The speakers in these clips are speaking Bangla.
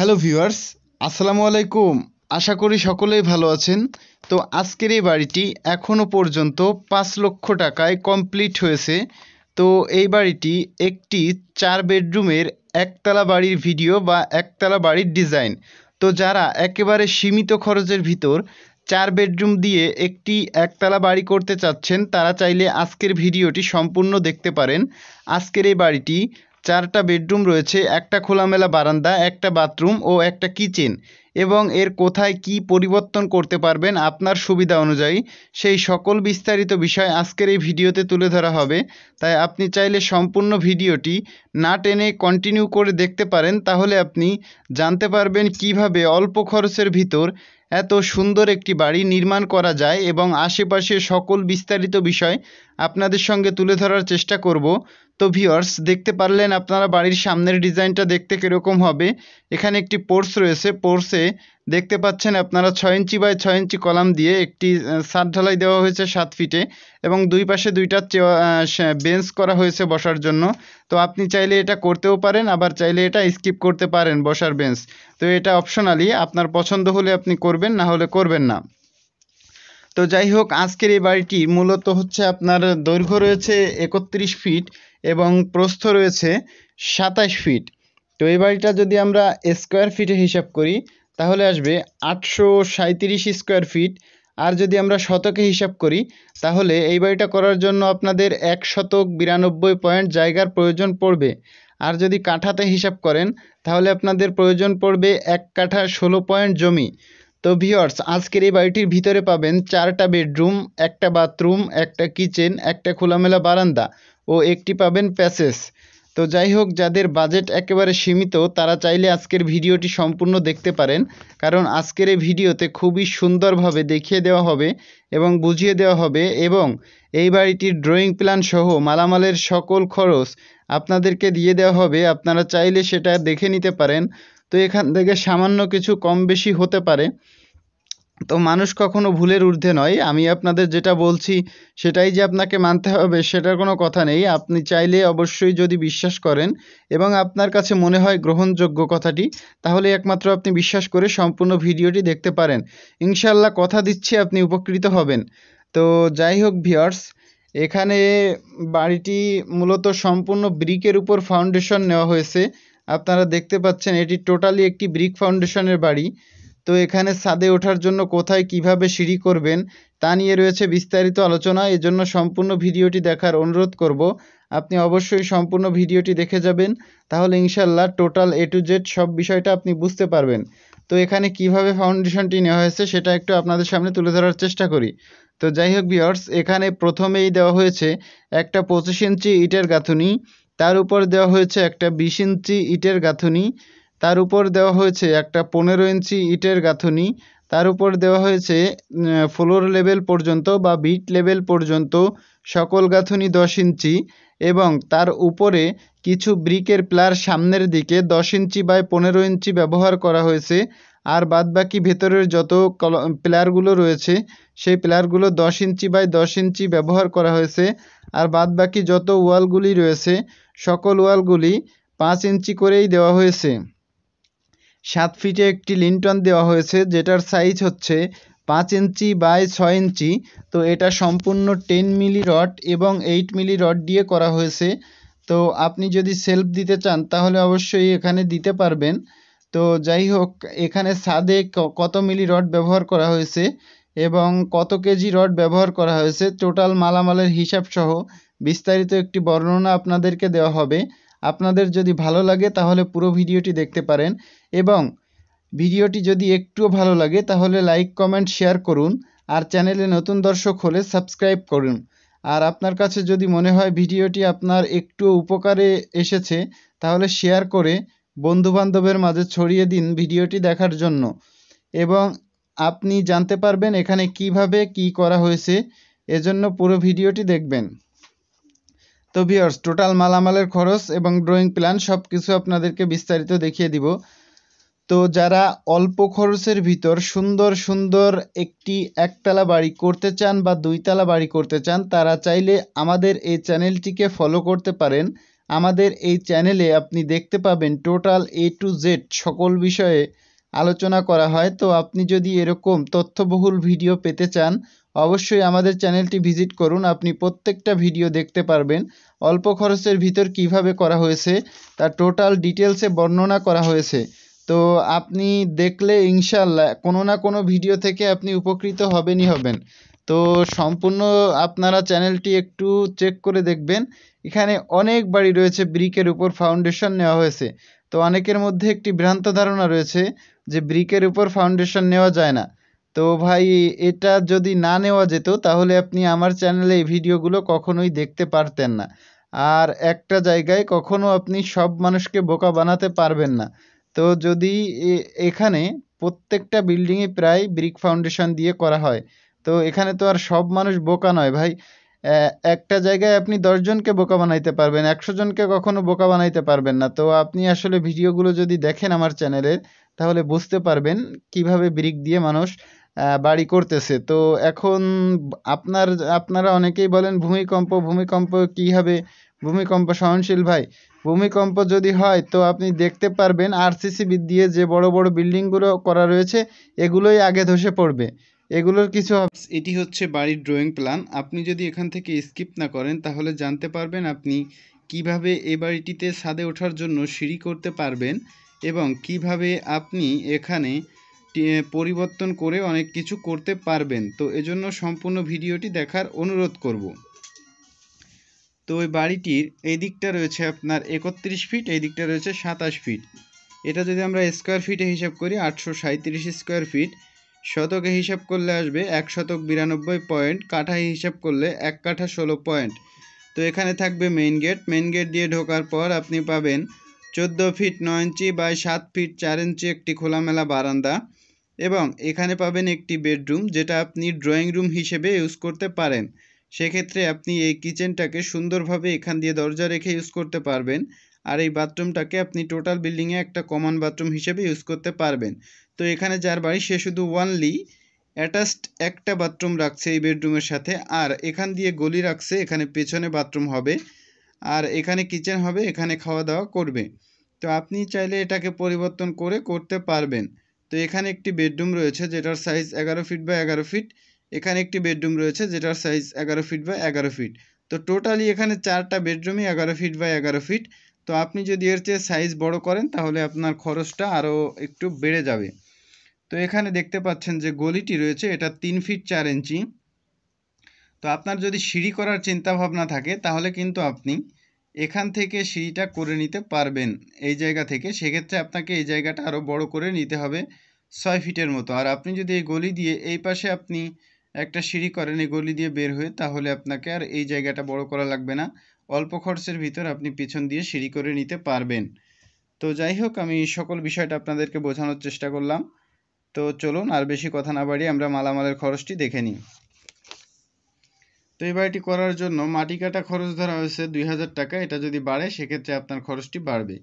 হ্যালো ভিউয়ার্স আসসালামু আলাইকুম। আশা করি সকলেই ভালো আছেন। তো আজকের এই বাড়িটি এখনও পর্যন্ত পাঁচ লক্ষ টাকায় কমপ্লিট হয়েছে। তো এই বাড়িটি একটি চার বেডরুমের একতলা বাড়ির ভিডিও বা একতলা বাড়ির ডিজাইন তো যারা একেবারে সীমিত খরচের ভিতর চার বেডরুম দিয়ে একটি একতলা বাড়ি করতে চাচ্ছেন, তারা চাইলে আজকের ভিডিওটি সম্পূর্ণ দেখতে পারেন। আজকের এই বাড়িটি চারটা বেডরুম রয়েছে, একটা খোলামেলা বারান্দা, একটা বাথরুম ও একটা কিচেন। এবং এর কোথায় কি পরিবর্তন করতে পারবেন আপনার সুবিধা অনুযায়ী, সেই সকল বিস্তারিত বিষয় আজকের এই ভিডিওতে তুলে ধরা হবে। তাই আপনি চাইলে সম্পূর্ণ ভিডিওটি না টেনে কন্টিনিউ করে দেখতে পারেন, তাহলে আপনি জানতে পারবেন কীভাবে অল্প খরচের ভিতর এত সুন্দর একটি বাড়ি নির্মাণ করা যায় এবং আশেপাশে সকল বিস্তারিত বিষয় আপনাদের সঙ্গে তুলে ধরার চেষ্টা করব। তো ভিউয়ার্স দেখতে পারলেন আপনারা বাড়ির সামনের ডিজাইনটা দেখতে কীরকম হবে। এখানে একটি পোর্স রয়েছে। পোর্সে দেখতে পাচ্ছেন আপনারা ছয় ইঞ্চি বাই ছয় ইঞ্চি কলাম দিয়ে একটি ছাদ ঢালাই দেওয়া হয়েছে সাত ফিটে এবং দুই পাশে দুইটা বেঞ্চ করা হয়েছে বসার জন্য। তো আপনি চাইলে এটা করতেও পারেন, আবার চাইলে এটা স্কিপ করতে পারেন বসার বেঞ্চ তো এটা অপশনালি আপনার পছন্দ হলে আপনি করবেন, না হলে করবেন না। তো যাই হোক, আজকের এই বাড়িটি মূলত হচ্ছে আপনার দৈর্ঘ্য রয়েছে একত্রিশ ফিট এবং প্রস্থ রয়েছে সাতাশ ফিট। তো এই বাড়িটা যদি আমরা স্কোয়ার ফিটে হিসাব করি, তাহলে আসবে আটশো সাঁত্রিশ স্কোয়ার ফিট। আর যদি আমরা শতকে হিসাব করি, তাহলে এই বাড়িটা করার জন্য আপনাদের এক শতক বিরানব্বই পয়েন্ট জায়গার প্রয়োজন পড়বে। আর যদি কাঠাতে হিসাব করেন, তাহলে আপনাদের প্রয়োজন পড়বে এক কাঠা ষোলো পয়েন্ট জমি। তো ভিওর্স আজকের এই বাড়িটির ভিতরে পাবেন চারটা বেডরুম, একটা বাথরুম, একটা কিচেন, একটা খোলামেলা বারান্দা ও একটি পাবেন প্যাসেজ। তো যাই হোক, যাদের বাজেট একেবারে সীমিত, তারা চাইলে আজকের ভিডিওটি সম্পূর্ণ দেখতে পারেন। কারণ আজকের এই ভিডিওতে খুবই সুন্দরভাবে দেখিয়ে দেওয়া হবে এবং বুঝিয়ে দেওয়া হবে এবং এই বাড়িটির ড্রয়িং প্ল্যান সহ মালামালের সকল খরচ আপনাদেরকে দিয়ে দেওয়া হবে। আপনারা চাইলে সেটা দেখে নিতে পারেন। তো এখান থেকে সামান্য কিছু কম বেশি হতে পারে। তো মানুষ কখনো ভুলের ঊর্ধ্বে নয়। আমি আপনাদের যেটা বলছি, সেটাই যে আপনাকে মানতে হবে, সেটার কোনো কথা নেই। আপনি চাইলে অবশ্যই যদি বিশ্বাস করেন এবং আপনার কাছে মনে হয় গ্রহণযোগ্য কথাটি, তাহলে একমাত্র আপনি বিশ্বাস করে সম্পূর্ণ ভিডিওটি দেখতে পারেন। ইনশাল্লাহ কথা দিচ্ছি, আপনি উপকৃত হবেন। তো যাই হোক ভিওর্স এখানে বাড়িটি মূলত সম্পূর্ণ ব্রিকের উপর ফাউন্ডেশন নেওয়া হয়েছে। আপনারা দেখতে পাচ্ছেন, এটি টোটালি একটি ব্রিক ফাউন্ডেশনের বাড়ি। তো এখানে ছাদে ওঠার জন্য কোথায় কীভাবে সিঁড়ি করবেন তা নিয়ে রয়েছে বিস্তারিত আলোচনা। এজন্য সম্পূর্ণ ভিডিওটি দেখার অনুরোধ করব। আপনি অবশ্যই সম্পূর্ণ ভিডিওটি দেখে যাবেন, তাহলে ইনশাল্লাহ টোটাল এ টু জেড সব বিষয়টা আপনি বুঝতে পারবেন। তো এখানে কীভাবে ফাউন্ডেশনটি নেওয়া হয়েছে সেটা একটু আপনাদের সামনে তুলে ধরার চেষ্টা করি। তো যাই হোক বিয়ার্স এখানে প্রথমেই দেওয়া হয়েছে একটা পঁচিশ ইঞ্চি ইটের গাঁথুনি। তার উপর দেওয়া হয়েছে একটা বিশ ইঞ্চি ইটের গাঁথুনি, তার উপর দেওয়া হয়েছে একটা পনেরো ইঞ্চি ইটের গাঁথুনি, তার উপর দেওয়া হয়েছে ফ্লোর লেভেল পর্যন্ত বা বিট লেভেল পর্যন্ত সকল গাঁথুনি দশ ইঞ্চি এবং তার উপরে কিছু ব্রিকের প্লার সামনের দিকে দশ ইঞ্চি বাই পনেরো ইঞ্চি ব্যবহার করা হয়েছে। আর বাদবাকি ভেতরের যত প্লারগুলো রয়েছে, সেই প্লারগুলো দশ ইঞ্চি বাই দশ ইঞ্চি ব্যবহার করা হয়েছে। আর বাদ বাকি যত ওয়ালগুলি রয়েছে, সকল ওয়ালগুলি পাঁচ ইঞ্চি করেই দেওয়া হয়েছে। সাত ফিটে একটি লিন্টন দেওয়া হয়েছে, যেটার সাইজ হচ্ছে পাঁচ ইঞ্চি বাই ছয় ইঞ্চি। তো এটা সম্পূর্ণ টেন মিলি রড এবং এইট মিলি রড দিয়ে করা হয়েছে। তো আপনি যদি সেলফ দিতে চান, তাহলে অবশ্যই এখানে দিতে পারবেন। তো যাই হোক, এখানে ছাদে কত মিলি রড ব্যবহার করা হয়েছে এবং কত কেজি রড ব্যবহার করা হয়েছে টোটাল মালামালের হিসাব সহ বিস্তারিত একটি বর্ণনা আপনাদেরকে দেওয়া হবে। আপনাদের যদি ভালো লাগে তাহলে পুরো ভিডিওটি দেখতে পারেন এবং ভিডিওটি যদি একটুও ভালো লাগে তাহলে লাইক, কমেন্ট, শেয়ার করুন আর চ্যানেলে নতুন দর্শক হলে সাবস্ক্রাইব করুন। আর আপনার কাছে যদি মনে হয় ভিডিওটি আপনার একটু উপকারে এসেছে তাহলে শেয়ার করে বন্ধুবান্ধবের মাঝে ছড়িয়ে দিন ভিডিওটি দেখার জন্য। এবং আপনি জানতে পারবেন এখানে কীভাবে কি করা হয়েছে। এজন্য পুরো ভিডিওটি দেখবেন। তো ভিওর্স টোটাল মালামালের খরচ এবং ড্রয়িং প্ল্যান সব কিছু আপনাদেরকে বিস্তারিত দেখিয়ে দিব। তো যারা অল্প খরচের ভিতর সুন্দর সুন্দর একটি একতলা বাড়ি করতে চান বা দুইতলা বাড়ি করতে চান, তারা চাইলে আমাদের এই চ্যানেলটিকে ফলো করতে পারেন। আমাদের এই চ্যানেলে আপনি দেখতে পাবেন টোটাল এ টু জেড সকল বিষয়ে আলোচনা করা হয়। তো আপনি যদি এরকম তথ্যবহুল ভিডিও পেতে চান, অবশ্যই আমাদের চ্যানেলটি ভিজিট করুন। আপনি প্রত্যেকটা ভিডিও দেখতে পারবেন। অল্প খরচের ভিতর কীভাবে করা হয়েছে, তার টোটাল ডিটেলসে বর্ণনা করা হয়েছে। তো আপনি দেখলে ইনশাল্লাহ কোনো না কোনো ভিডিও থেকে আপনি উপকৃত হবেনই হবেন। তো সম্পূর্ণ আপনারা চ্যানেলটি একটু চেক করে দেখবেন। এখানে অনেক বাড়ি রয়েছে, ব্রিকের উপর ফাউন্ডেশন নেওয়া হয়েছে। তো অনেকের মধ্যে একটি ভ্রান্ত ধারণা রয়েছে যে ব্রিকের উপর ফাউন্ডেশন নেওয়া যায় না। তো ভাই, এটা যদি না নেওয়া যেত, তাহলে আপনি আমার চ্যানেলে এই ভিডিওগুলো কখনোই দেখতে পারতেন না। আর একটা জায়গায় কখনো আপনি সব মানুষকে বোকা বানাতে পারবেন না। তো যদি এখানে প্রত্যেকটা বিল্ডিংয়ে প্রায় ব্রিক ফাউন্ডেশন দিয়ে করা হয়, তো এখানে তো আর সব মানুষ বোকা নয় ভাই। একটা জায়গায় আপনি দশজনকে বোকা বানাইতে পারবেন, একশো জনকে কখনো বোকা বানাইতে পারবেন না। তো আপনি আসলে ভিডিওগুলো যদি দেখেন আমার চ্যানেলের তাহলে বুঝতে পারবেন কীভাবে ব্রিক দিয়ে মানুষ বাড়ি করতেছে। তো এখন আপনার, আপনারা অনেকেই বলেন, ভূমিকম্প ভূমিকম্প কী হবে? ভূমিকম্প সহনশীল ভাই? ভূমিকম্প যদি হয়, তো আপনি দেখতে পারবেন আরসিসি দিয়ে যে বড় বড় বিল্ডিংগুলো করা রয়েছে, এগুলোই আগে ধসে পড়বে। এগুলোর কিছু এটি হচ্ছে বাড়ির ড্রয়িং প্ল্যান আপনি যদি এখান থেকে স্কিপ না করেন, তাহলে জানতে পারবেন আপনি কীভাবে এ বাড়িটিতে ছাদে ওঠার জন্য সিঁড়ি করতে পারবেন এবং কীভাবে আপনি এখানে পরিবর্তন করে অনেক কিছু করতে পারবেন। তো এজন্য সম্পূর্ণ ভিডিওটি দেখার অনুরোধ করব। তো ওই বাড়িটির এই দিকটা রয়েছে আপনার একত্রিশ ফিট এই দিকটা রয়েছে সাতাশ ফিট এটা যদি আমরা স্কোয়ার ফিটে হিসাব করি, আটশো সাঁত্রিশ স্কোয়ার ফিট শতকে হিসাব করলে আসবে এক শতক বিরানব্বই পয়েন্ট, কাঠায় হিসাব করলে এক কাঠা ষোলো পয়েন্ট। তো এখানে থাকবে মেইন গেট মেইন গেট দিয়ে ঢোকার পর আপনি পাবেন চোদ্দ ফিট নয় ইঞ্চি বাই সাত ফিট চার ইঞ্চি একটি খোলামেলা বারান্দা এবং এখানে পাবেন একটি বেডরুম যেটা আপনি ড্রয়িং রুম হিসেবে ইউজ করতে পারেন। সেক্ষেত্রে আপনি এই কিচেনটাকে সুন্দরভাবে এখান দিয়ে দরজা রেখে ইউজ করতে পারবেন। আর এই বাথরুমটাকে আপনি টোটাল বিল্ডিংয়ে একটা কমন বাথরুম হিসেবে ইউজ করতে পারবেন। তো এখানে যার বাড়ি, সে শুধু ওয়ানলি অ্যাটাচড একটা বাথরুম রাখছে এই বেডরুমের সাথে, আর এখান দিয়ে গলি রাখছে, এখানে পেছনে বাথরুম হবে, আর এখানে কিচেন হবে, এখানে খাওয়া দাওয়া করবে। তো আপনি চাইলে এটাকে পরিবর্তন করে করতে পারবেন। তো এখানে একটি বেডরুম রয়েছে, যেটার সাইজ এগারো ফিট বা এগারো ফিট এখানে একটি বেডরুম রয়েছে, যেটার সাইজ এগারো ফিট বা এগারো ফিট তো টোটালি এখানে চারটা বেডরুমই এগারো ফিট বা এগারো ফিট তো আপনি যদি এর চেয়ে সাইজ বড় করেন, তাহলে আপনার খরচটা আরও একটু বেড়ে যাবে। তো এখানে দেখতে পাচ্ছেন যে গলিটি রয়েছে, এটা তিন ফিট চার ইঞ্চি তো আপনার যদি সিঁড়ি করার চিন্তা ভাবনা থাকে, তাহলে কিন্তু আপনি এখান থেকে সিঁড়িটা করে নিতে পারবেন এই জায়গা থেকে। সেক্ষেত্রে আপনাকে এই জায়গাটা আরও বড় করে নিতে হবে ছয় ফিটের মতো। আর আপনি যদি এই গলি দিয়ে, এই পাশে আপনি একটা সিঁড়ি করেন, এই গলি দিয়ে বের হয়ে, তাহলে আপনাকে আর এই জায়গাটা বড় করা লাগবে না। অল্প খরচের ভিতর আপনি পিছন দিয়ে সিঁড়ি করে নিতে পারবেন। তো যাই হোক, আমি সকল বিষয়টা আপনাদেরকে বোঝানোর চেষ্টা করলাম। তো চলুন, আর বেশি কথা না বাড়িয়ে আমরা মালামালের খরচটি দেখে নিই। তো এই বাড়িটি করার জন্য মাটি কাটা খরচ ধরা হয়েছে দুই হাজার টাকা। এটা যদি বাড়ে, সেক্ষেত্রে আপনার খরচটি বাড়বে।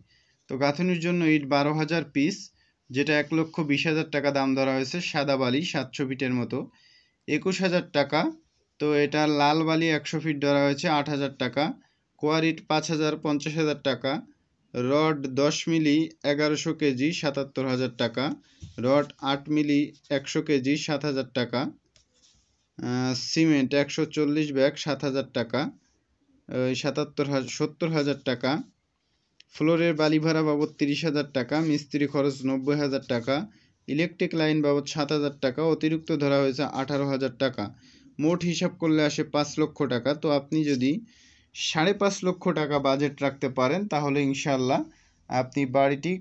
তো গাঁথনির জন্য ইট বারো হাজার পিস, যেটা এক লক্ষ বিশ হাজার টাকা দাম ধরা হয়েছে সাদা বালি, সাতশো ফিটের মতো। একুশ হাজার টাকা, তো এটা লাল বালি একশো ফিট ধরা হয়েছে আট হাজার টাকা। কোয়ার ইট পাঁচ হাজার পঞ্চাশ হাজার টাকা, রড দশ মিলি এগারোশো কেজি সাতাত্তর হাজার টাকা, রড আট মিলি একশো কেজি সাত হাজার টাকা সিমেন্ট একশো চল্লিশ ব্যাগ সাত হাজার টাকা সাতাত্তর সত্তর হাজার টাকা, ফ্লোরের বালি ভাড়া বাবদ তিরিশ হাজার টাকা, মিস্ত্রি খরচ নব্বই হাজার টাকা, ইলেকট্রিক লাইন বাবদ সাত হাজার টাকা, অতিরিক্ত ধরা হয়েছে আঠারো হাজার টাকা। মোট হিসাব করলে আসে পাঁচ লক্ষ টাকা, তো আপনি যদি সাড়ে পাঁচ লক্ষ টাকা বাজেট রাখতে পারেন, তাহলে ইনশাল্লাহ আপনি বাড়িটি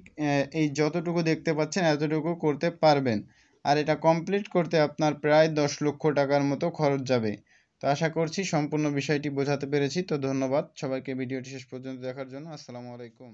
এই যতটুকু দেখতে পাচ্ছেন এতটুকু করতে পারবেন। আর এটা কমপ্লিট করতে আপনার প্রায় দশ লক্ষ টাকার মতো খরচ যাবে। তো আশা করছি সম্পূর্ণ বিষয়টি বোঝাতে পেরেছি। তো ধন্যবাদ সবাইকে ভিডিওটি শেষ পর্যন্ত দেখার জন্য। আসসালামু আলাইকুম।